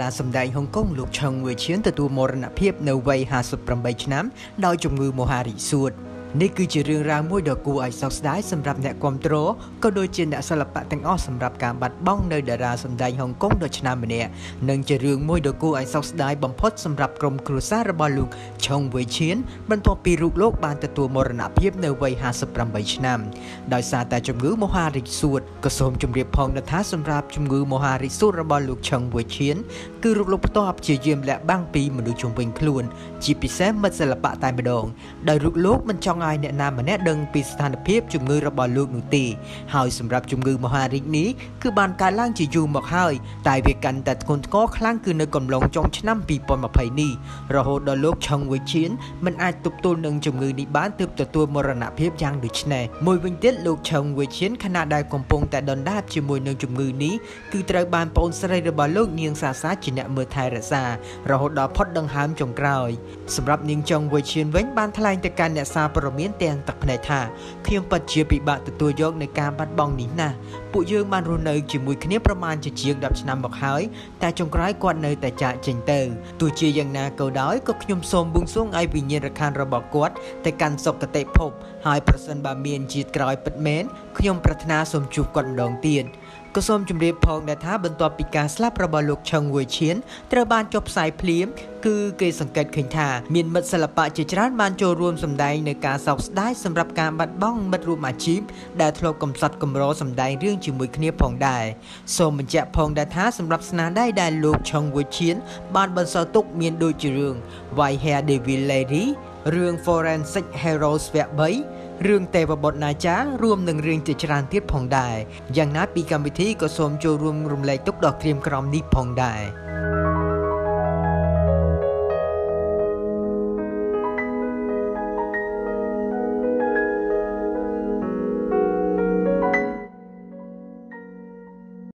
រាសម្ដែងហុងកុងលោកឆឹងវឿឈៀនទទួលមរណភាពនៅវ័យ58ឆ្នាំដោយជំងឺមហារីកសួត នេះគឺជារឿងរ៉ាវមួយដ៏គួរឲ្យសោកស្ដាយសម្រាប់អ្នកគ្រប់គ្រងក៏ដូចជាអ្នកសិល្បៈទាំងអស់សម្រាប់ការបាត់បង់នៅតារាសម្ដែងហុងកុងដ៏ឆ្នាំម្នាក់និងជារឿងមួយដ៏គួរឲ្យសោកស្ដាយបំផុតសម្រាប់ក្រុមគ្រួសាររបស់លោកឆុងវេឈៀនបន្ទាប់ពីរូបលោកបានទទួលមរណភាពនៅវ័យ58ឆ្នាំដោយសារតែជំងឺមហារីកសួតក៏សូមជម្រាបផងថាសម្រាប់ជំងឺមហារីកសួតរបស់លោកឆុងវេឈៀនគឺរូបលោកផ្ទាល់ព្យាយាមលាក់បាំងពីមនុស្សជុំវិញខ្លួន ជាពិសេសមិត្តសិល្បៈតែម្ដងដោយរូបលោកមិនចង់ឲ្យអ្នកណាម្នាក់ដឹងពីស្ថានភាពជំងឺរបស់លោកនោះទេហើយសម្រាប់ជំងឺមហារីកនេះគឺបានកើតឡើងជាយូរមកហើយតែវាកាន់តែធ្ងន់ធ្ងរខ្លាំងគឺនៅកំឡុងចុងឆ្នាំ2020នេះរហូតដល់លោកឆឹងវិឈៀនមិនអាចទប់ទល់នឹងជំងឺនេះបានទើបទទួលមរណភាពយ៉ាងដូចនេះមួយវិញទៀតលោកឆឹងវិឈៀនខណៈដែលកំពុងតែដុនដាបជាមួយនឹងជំងឺនេះគឺត្រូវបានប្អូនស្រីរបស់លោកនាងសាសាជាអ្នកមើលថែរក្សារហូតដល់ផុតដង្ហើមចុងក្រោយសម្រាប់នាងចុងវិឈៀនវិញបានថ្លែងទៅកាន់អ្នកសារព័ត៌មានទាំងទឹកភ្នែកថាខ្ញុំពិតជាពិបាកទទួលយកនៃការបាត់បង់នេះណាស់ពួកយើងបានរស់នៅជាមួយគ្នាប្រមាណជាជាង10ឆ្នាំមកហើយតែចុងក្រោយគាត់នៅតែចាកចេញទៅទោះជាយ៉ាងណាក៏ដោយក៏ខ្ញុំសូមបួងសួងឲ្យវិញ្ញាណរខានរបស់គាត់ទៅកាន់សុគតិភពហើយប្រសិនបើមានជាតិក្រោយពិតមែនខ្ញុំប្រាថ្នាសូមជួបគាត់ម្ដងទៀត ក៏សូមជម្រាបផងដែរថាបន្ទាប់ពីការស្លាប់របស់លោកឆឹងវឿឈៀនត្រូវបានចុះផ្សាយភ្លាមគឺគេសង្កេតឃើញថាមានមិត្តសិល្បៈជាច្រើនបានចូលរួមសម្ដែងនៅការសោកស្ដាយសម្រាប់ការបាត់បង់មិត្តរួមអាជីពដែលធ្លាប់កំសត់កម្រសម្ដែងរឿងជាមួយគ្នាផងដែរសូមបញ្ជាក់ផងដែរថាសម្រាប់ស្នាដៃដែលលោកឆឹងវឿឈៀនបានបន្សល់ទុកមានដូចជារឿង Why Hair Devil Lady រឿង Forensic Heroes វគ្គ3 រឿងទេវបុត្រណាចារួមនឹងរឿងជាច្រើនទៀតផងដែរយ៉ាងណាពីកម្មវិធីក៏សូមចូលរួមរំលែកទុកដល់ក្រៀមក្រំនេះផងដែរ